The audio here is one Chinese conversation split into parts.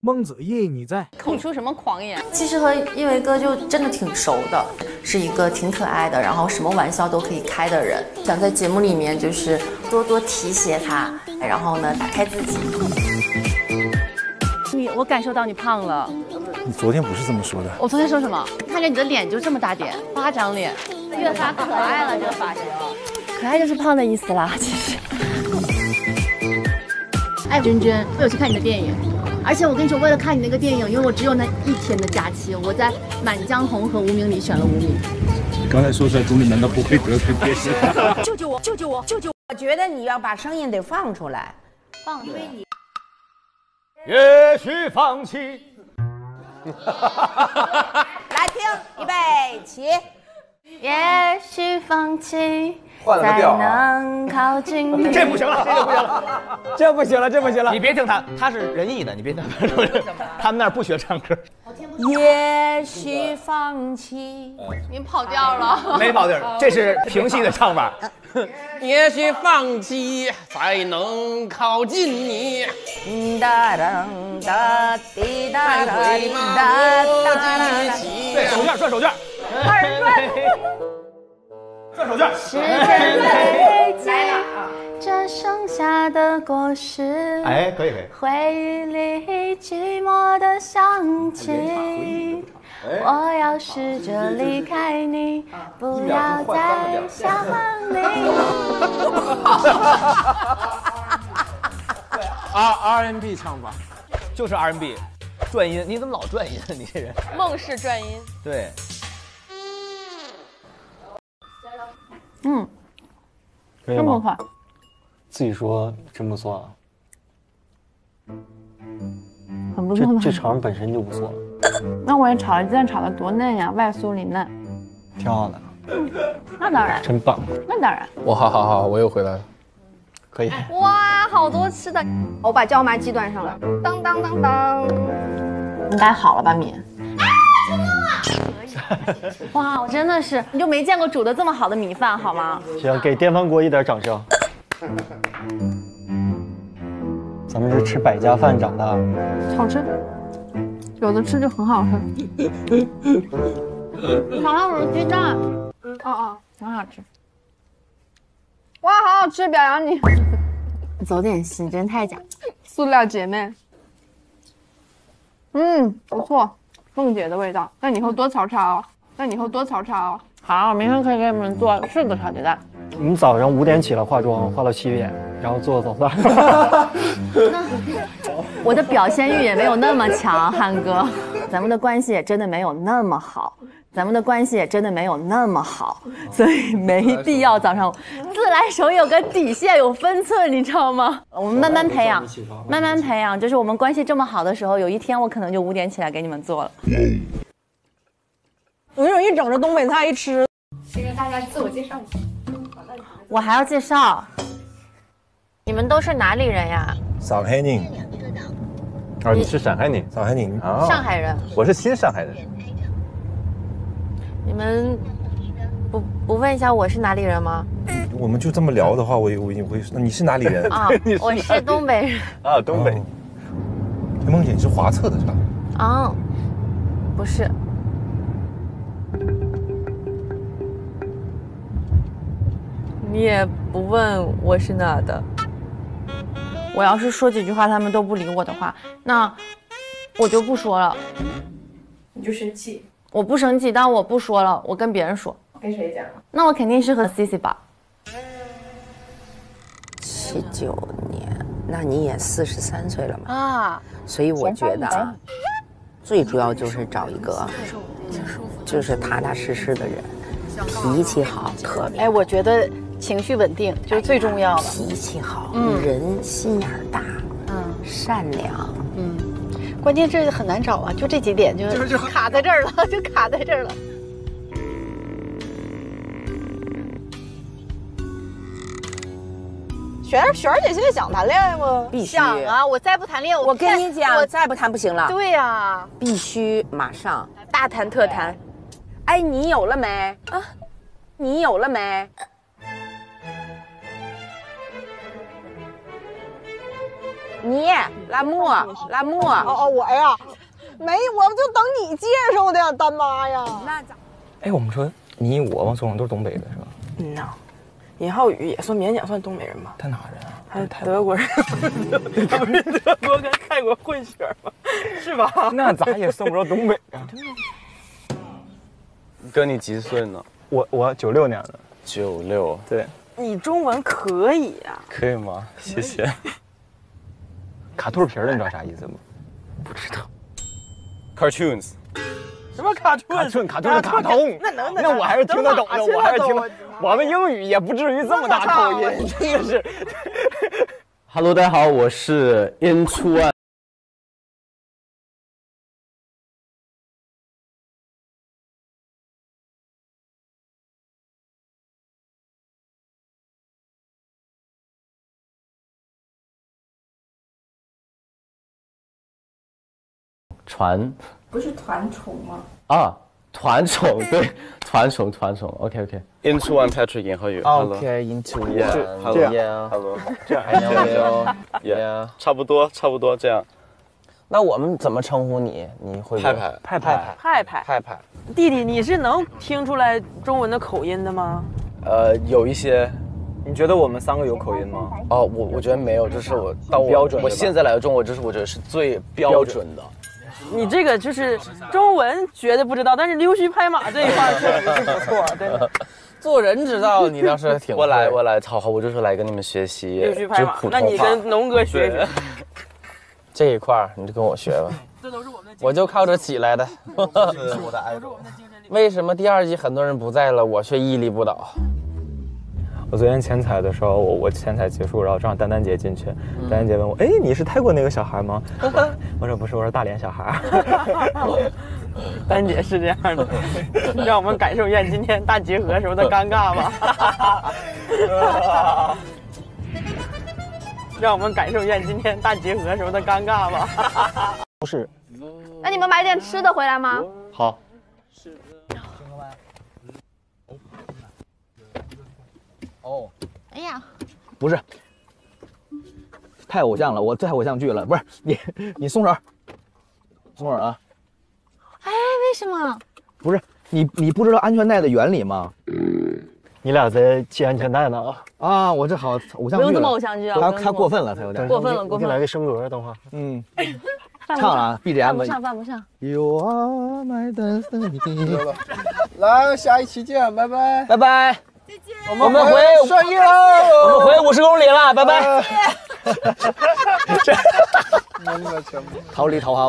孟子义你在？你出什么狂言？其实和叶维哥就真的挺熟的，是一个挺可爱的，然后什么玩笑都可以开的人。想在节目里面就是多多提携他，然后呢打开自己。你我感受到你胖了。你昨天不是这么说的。我昨天说什么？看着你的脸就这么大点，巴掌脸，越发可爱了。这个发型，可爱就是胖的意思啦，其实。哎，娟娟，我有去看你的电影。而且我跟你说，为了看你那个电影，因为我只有那一天的假期，我在《满江红》和《无名》里选了无名。你刚才说出来，总理难道不会得罪别人？救救我！救救我！救救！我觉得你要把声音得放出来，放对你。也许放弃。来听，预备起。也许放弃。才能靠近你。这不行了，这个不行了，这不行了，这不行了。你别听他，他是仁义的，你别听他。他们那儿不学唱歌。也许放弃。您跑调了。没跑调，这是平戏的唱法。也许放弃才能靠近你。哒哒哒滴哒哒滴哒哒。对，手绢，转手绢。手绢。时间累积这剩下的果实。哎，可以可以。回忆里寂寞的香气。我要试着离开你，不要再想你。R R N B 唱吧，就是 R N B，转音，你怎么老转音？你这人。梦是转音。对。嗯，这么快，自己说真不错，很不错。这这肠本身就不错。那我也炒了鸡蛋，炒的多嫩呀，外酥里嫩，挺好的。那当然，真棒。那当然。我好好好，我又回来了，可以。哇，好多吃的，我把椒麻鸡端上来。当当当当，应该好了吧，米？哇，我真的是，你就没见过煮的这么好的米饭，好吗？行，给电饭锅一点掌声。咱们是吃百家饭长大的，好吃，有的吃就很好吃。尝尝我的鸡蛋，哦哦，很好吃。哇，好好吃，表扬你。走点心，真太假。塑料姐妹。嗯，不错。凤姐的味道，那你以后多炒炒，那你以后多炒炒。好，明天可以给你们做柿子炒鸡蛋。我们早上五点起来化妆，化到七点，然后做早饭。我的表现欲也没有那么强，汉哥，咱们的关系也真的没有那么好。咱们的关系也真的没有那么好，所以没必要早上自来熟有个底线，有分寸，你知道吗？我们慢慢培养，慢慢培养，就是我们关系这么好的时候，有一天我可能就五点起来给你们做了。我那种一整着东北菜一吃，先跟大家自我介绍一下。我还要介绍，你们都是哪里人呀？上海人。哦，你是上海人？上海人啊，上海人。我是新上海人。你们不不问一下我是哪里人吗？我们就这么聊的话，我我我会说你是哪里人啊？我是东北人啊，东北。梦姐，你是华策的是吧？啊，不是。你也不问我是哪的。我要是说几句话他们都不理我的话，那我就不说了。你就生气。我不生气，但我不说了。我跟别人说，跟谁讲？那我肯定是和 C C 吧。七九年，那你也四十三岁了嘛？啊，所以我觉得啊，最主要就是找一个，就是踏踏实实的人，脾气好，特别。哎，我觉得情绪稳定就是最重要的。脾气好，人心眼大，嗯，善良，嗯。关键这很难找啊，就这几点就就卡在这儿了，就卡在这儿了。璇儿，璇儿姐现在想谈恋爱吗？必须想啊！我再不谈恋爱，我跟你讲，我再不谈不行了。对呀，必须马上大谈特谈。哎，你有了没？啊，你有了没？你拉木拉木。哦哦，我呀，没，我就等你介绍的呀，丹妈呀。那咋？哎，我们说你我王总都是东北的是吧？嗯呐，尹浩宇也算勉强算东北人吧？他哪人啊？他是德国人，他不是德国跟泰国混血吗？是吧？那咋也算不着东北啊。哥，你几岁呢？我我九六年的。九六。对。你中文可以呀？可以吗？谢谢。卡兔皮儿的，你知道啥意思吗？不知道。Cartoons。什么卡通？卡通卡通是卡通。那能那我还是听得懂的，我还是听。我们英语也不至于这么大口音，真的是。Hello，大家好，我是 Into 船不是团宠吗？啊，团宠对，团宠团宠，OK OK。Into One Patrick 尹浩宇 OK，Into One，Hello，这样还行，Yeah，差不多差不多这样。那我们怎么称呼你？你会派派派派派派派派。弟弟，你是能听出来中文的口音的吗？呃，有一些。你觉得我们三个有口音吗？哦，我我觉得没有，这是我到标准。我现在来到中国，这是我觉得是最标准的。你这个就是中文绝对不知道，但是溜须拍马这一块 确实是不错，真的。做人之道，你倒是挺。我来，我来，好好，我就是来跟你们学习溜须拍马。那你跟农哥学学。这一块你就跟我学吧。这都是我们的。我就靠着起来的。是我的。为什么第二季很多人不在了，我却屹立不倒？我昨天前彩的时候，我我前彩结束，然后正好丹丹姐进去，丹丹姐问我，哎，你是泰国那个小孩吗？我说不是，我说大连小孩。丹姐是这样的，让我们感受一下今天大集合时候的尴尬吧。让我们感受一下今天大集合时候的尴尬吧。不是。那你们买点吃的回来吗？好。哦，哎呀，不是，太偶像了，我太偶像剧了，不是你，你松手，松手啊！哎，为什么？不是你，你不知道安全带的原理吗？你俩在系安全带呢啊！啊，我这好偶像剧，不用这么偶像剧啊！他他过分了，他有点过分了，过分了。给你来个升格，等会儿，嗯，唱啊，BGM。犯不上，犯不上。You are my destiny。来，下一期见，拜拜，拜拜。我们回顺义喽，我们回五十公里了，拜拜。逃离桃花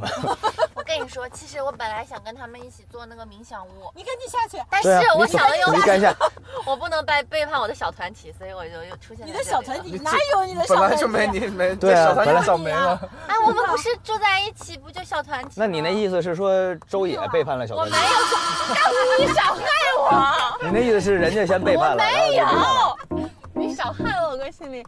坞。我跟你说，其实我本来想跟他们一起做那个冥想屋，你赶紧下去。但是我想了又，你干下。我不能背背叛我的小团体，所以我就又出现了。你的小团体哪有你的小团体？本来就没你没对啊，小团体早没了。哎，我们不是住在一起，不就小团体？那你那意思是说周也背叛了小团体？我没有，干嘛你少害我？你那意思是人家先背叛了？我没有，你少害我个心里。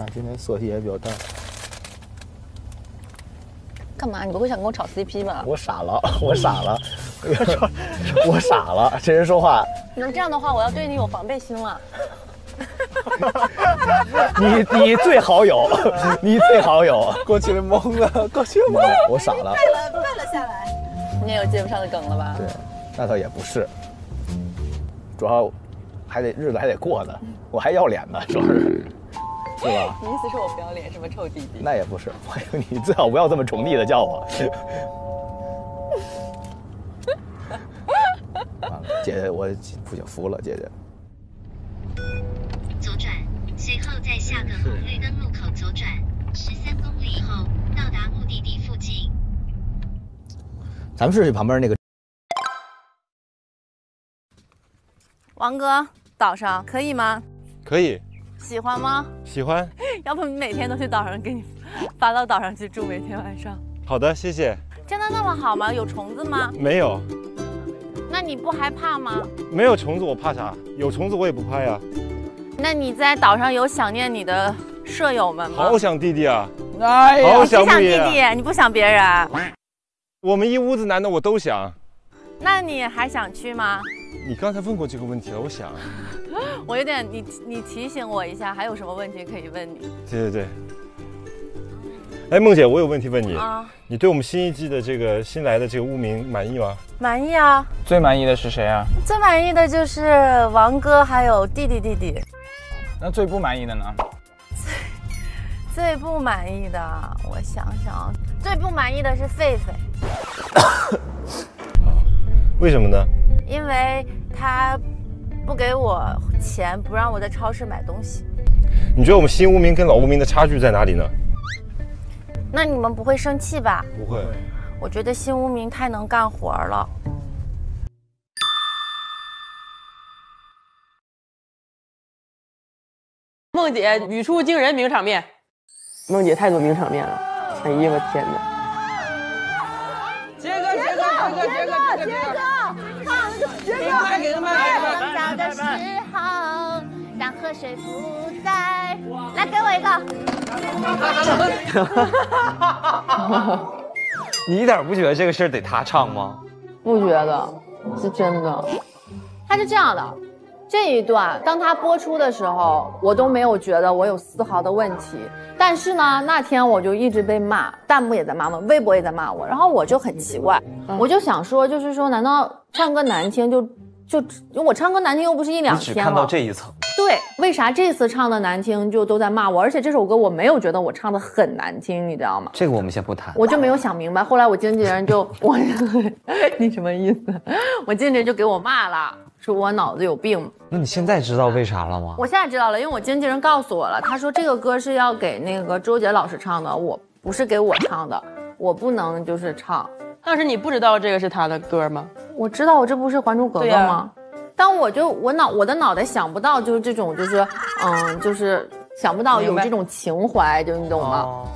啊，今天色系也比较淡。干嘛？你不会想跟我炒 CP 吧？我傻了，我傻了，我傻了。这人说话，那这样的话，我要对你有防备心了。你你最好有，你最好有。过去了懵了，过去懵了，我傻了，背了背了下来。你也有接不上的梗了吧？对，那倒也不是，主要还得日子还得过呢，我还要脸呢，主要是。是吧？你意思是我不要脸是吗，臭弟弟？那也不是，你最好不要这么宠溺的叫我。完了，姐姐，我不行，服了，姐姐。左转，随后在下个红绿灯路口左转，十三公里后到达目的地附近。咱们是去旁边那个。王哥，岛上可以吗？可以。喜欢吗？喜欢。要不每天都去岛上给你发到岛上去住，每天晚上。好的，谢谢。真的那么好吗？有虫子吗？没有。那你不害怕吗？没有虫子我怕啥？有虫子我也不怕呀。那你在岛上有想念你的舍友们吗？好想弟弟啊！哎呀，好想弟弟，你不想别人？我们一屋子男的我都想。那你还想去吗？你刚才问过这个问题了，我想。我有点，你你提醒我一下，还有什么问题可以问你？对对对。哎，梦姐，我有问题问你啊，你对我们新一季的这个新来的这个污名满意吗？满意啊。最满意的是谁啊？最满意的就是王哥还有弟弟弟弟。那最不满意的呢？最最不满意的，我想想，最不满意的是狒狒。为什么呢？因为他不给我钱，不让我在超市买东西。你觉得我们新无名跟老无名的差距在哪里呢？那你们不会生气吧？不会。我觉得新无名太能干活了。梦姐语出惊人名场面，梦姐太多名场面了。哎呀，我天哪！杰哥，杰哥，杰哥，杰哥，杰哥，河水不在，来给我一个。你一点不觉得这个事儿得他唱吗？不觉得，是真的。他是这样的，这一段当他播出的时候，我都没有觉得我有丝毫的问题。但是呢，那天我就一直被骂，弹幕也在骂我，微博也在骂我，然后我就很奇怪，我就想说，就是说，难道唱歌难听就就我唱歌难听又不是一两天你只看到这一层。对，为啥这次唱的难听就都在骂我？而且这首歌我没有觉得我唱的很难听，你知道吗？这个我们先不谈。我就没有想明白，后来我经纪人就我，你什么意思？我经纪人就给我骂了，说我脑子有病。那你现在知道为啥了吗？我现在知道了，因为我经纪人告诉我了，他说这个歌是要给那个周杰老师唱的，我不是给我唱的，我不能就是唱。当时你不知道这个是他的歌吗？我知道，我这不是《还珠格格》吗？但我就我脑我的脑袋想不到，就是这种就是嗯，就是想不到有这种情怀，就你懂吗？哦。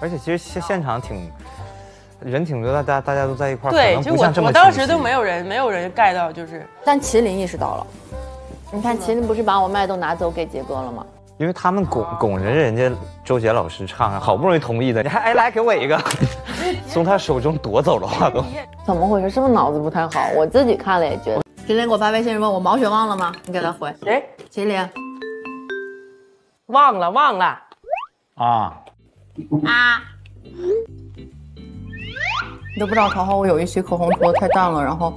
而且其实现现场挺人挺多，大家大家都在一块儿，对，就我我当时都没有人没有人盖到，就是。但麒麟意识到了，你看麒麟不是把我麦都拿走给杰哥了吗？因为他们拱拱着人家周杰老师唱，好不容易同意的，你还哎来给我一个，从他手中夺走了话都。怎么回事？是不是脑子不太好？我自己看了也觉得。麒麟给我发微信问我毛血忘了吗？你给他回。谁？麒麟。忘了忘了。啊。啊。你都不知道，桃花，我有一期口红涂的太淡了，然后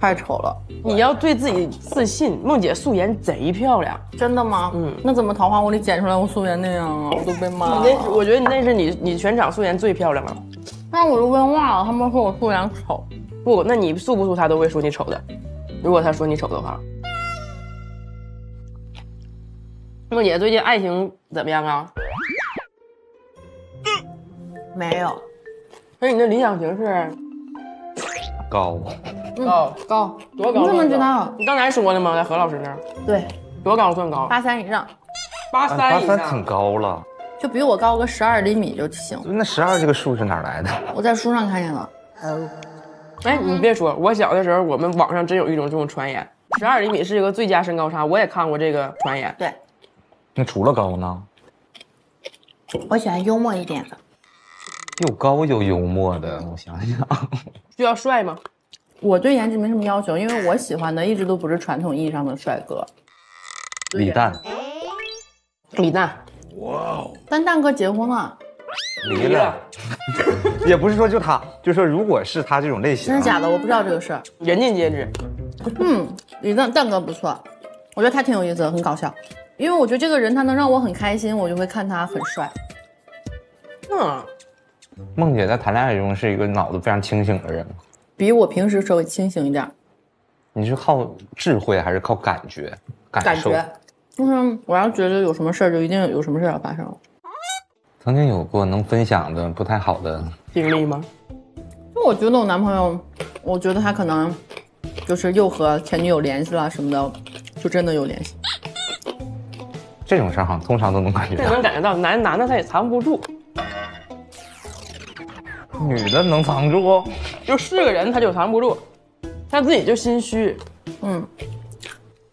太丑了。你要对自己自信。梦姐素颜贼漂亮。真的吗？嗯。那怎么桃花坞里剪出来我素颜那样啊？我都被骂。你那，我觉得你那是你你全场素颜最漂亮了。那我就被骂了，他们说我素颜丑。不，那你素不素他都会说你丑的。如果他说你丑的话，梦姐最近爱情怎么样啊？没有。那你的理想型是高，高高多高？你怎么知道？你刚才说的吗？在何老师那儿。对，多高算高？八三以上。八三八三挺高了，就比我高个十二厘米就行。那十二这个数是哪来的？我在书上看见了。哎，你别说，我小的时候，我们网上真有一种这种传言，十二厘米是一个最佳身高差，我也看过这个传言。对，那除了高呢？我喜欢幽默一点的，又高又幽默的。我想想，需要帅吗？我对颜值没什么要求，因为我喜欢的一直都不是传统意义上的帅哥。李诞，李诞，哇哦！但蛋哥结婚了。离了，也不是说就他，就说如果是他这种类型，真的假的？我不知道这个事儿，人尽皆知。嗯，李诞蛋哥不错，我觉得他挺有意思的，很搞笑。因为我觉得这个人他能让我很开心，我就会看他很帅。嗯，梦姐在谈恋爱中是一个脑子非常清醒的人吗？比我平时稍微清醒一点。你是靠智慧还是靠感觉？感觉，就是我要觉得有什么事儿，就一定有什么事儿要发生。曾经有过能分享的不太好的经历吗？就我觉得我男朋友，我觉得他可能就是又和前女友联系了什么的，就真的有联系。这种事儿哈，通常都能感觉到。这能感觉到，男男的他也藏不住，女的能藏住，就是个人他就藏不住，他自己就心虚。嗯，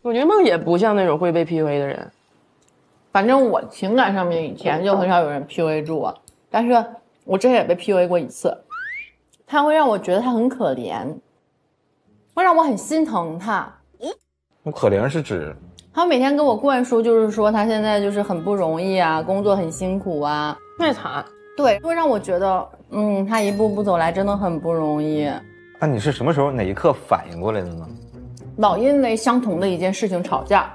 我觉得梦也不像那种会被 PUA 的人。反正我情感上面以前就很少有人 PUA 住我，但是我之前也被 PUA 过一次，他会让我觉得他很可怜，会让我很心疼他，那可怜是指？他每天跟我灌输，就是说他现在就是很不容易啊，工作很辛苦啊，特别惨。对，会让我觉得，嗯，他一步步走来真的很不容易。那你是什么时候哪一刻反应过来的呢？老因为相同的一件事情吵架，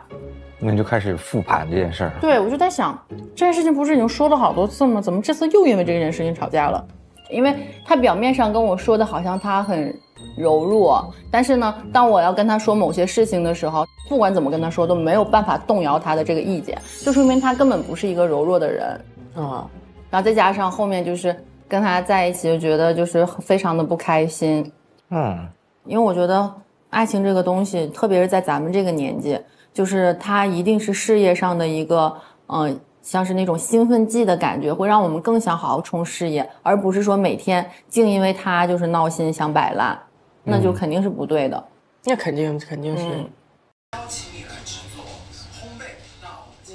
那你就开始复盘这件事儿。对，我就在想，这件事情不是已经说了好多次吗？怎么这次又因为这件事情吵架了？因为他表面上跟我说的好像他很柔弱，但是呢，当我要跟他说某些事情的时候，不管怎么跟他说都没有办法动摇他的这个意见，就说明他根本不是一个柔弱的人啊。然后再加上后面就是跟他在一起，就觉得就是非常的不开心。嗯，因为我觉得爱情这个东西，特别是在咱们这个年纪，就是它一定是事业上的一个，嗯，像是那种兴奋剂的感觉，会让我们更想好好冲事业，而不是说每天净因为他就是闹心想摆烂，那就肯定是不对的。那肯定肯定是。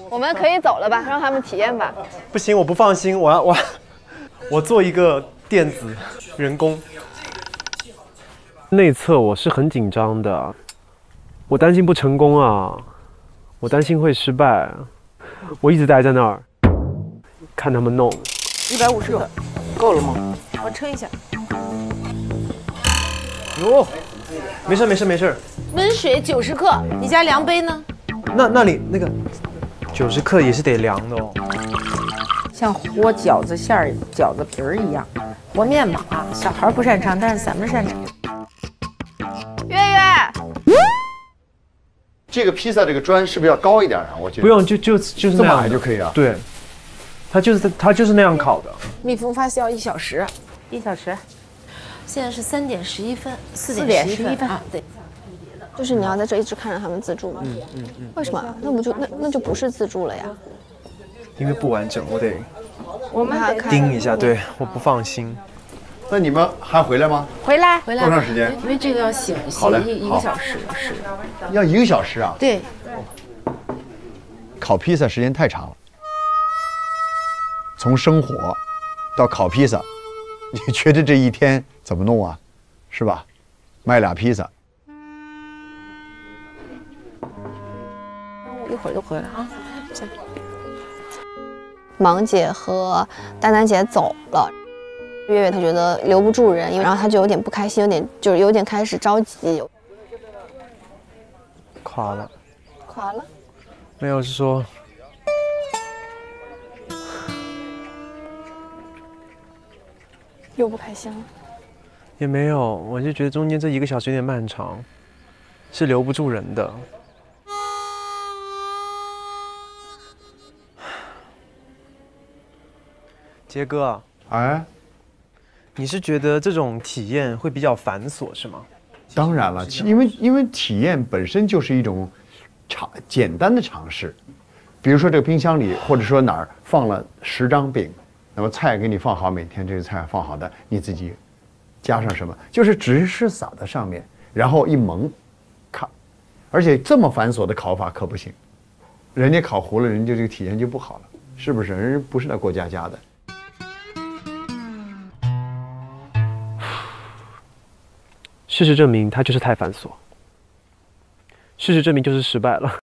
我们可以走了吧，让他们体验吧。不行，我不放心，我要我，我做一个电子人工。内测我是很紧张的，我担心不成功啊，我担心会失败，我一直待在那儿看他们弄。一百五十克，够了吗？我称一下。哟，没事没事没事。温水九十克，你家量杯呢？那那里那个。九十克也是得量的哦，像和饺子馅儿、饺子皮儿一样，和面嘛啊，小孩不擅长，但是咱们擅长。这个披萨这个砖是不是要高一点啊？我觉得不用，就就就是这么矮就可以啊。对，它就是它就是那样烤的。密封发酵一小时，一小时。现在是三点十一分，四点十一分啊，对。就是你要在这一直看着他们自助吗？嗯嗯嗯。为什么？那不就那那就不是自助了呀？因为不完整，我得我们还盯一下，对，我不放心。那你们还回来吗？回来，回来。多长时间？因为这个要醒醒一，一个小时是。要一个小时啊？对。烤披萨时间太长了，从生火到烤披萨，你觉得这一天怎么弄啊？是吧？卖俩披萨。一会儿就回来啊！芒姐和丹丹姐走了，月月她觉得留不住人，然后她就有点不开心，有点就是有点开始着急。垮了。垮了？没有，是说又不开心了。也没有，我就觉得中间这一个小时有点漫长，是留不住人的。杰哥，哎，你是觉得这种体验会比较繁琐是吗？当然了，因为因为体验本身就是一种尝简单的尝试，比如说这个冰箱里或者说哪儿放了十张饼，那么菜给你放好，每天这个菜放好的，你自己加上什么，就是只是撒在上面，然后一蒙，咔，而且这么繁琐的烤法可不行，人家烤糊了，人家这个体验就不好了，是不是？人家不是那过家家的。事实证明，他就是太繁琐。事实证明，就是失败了。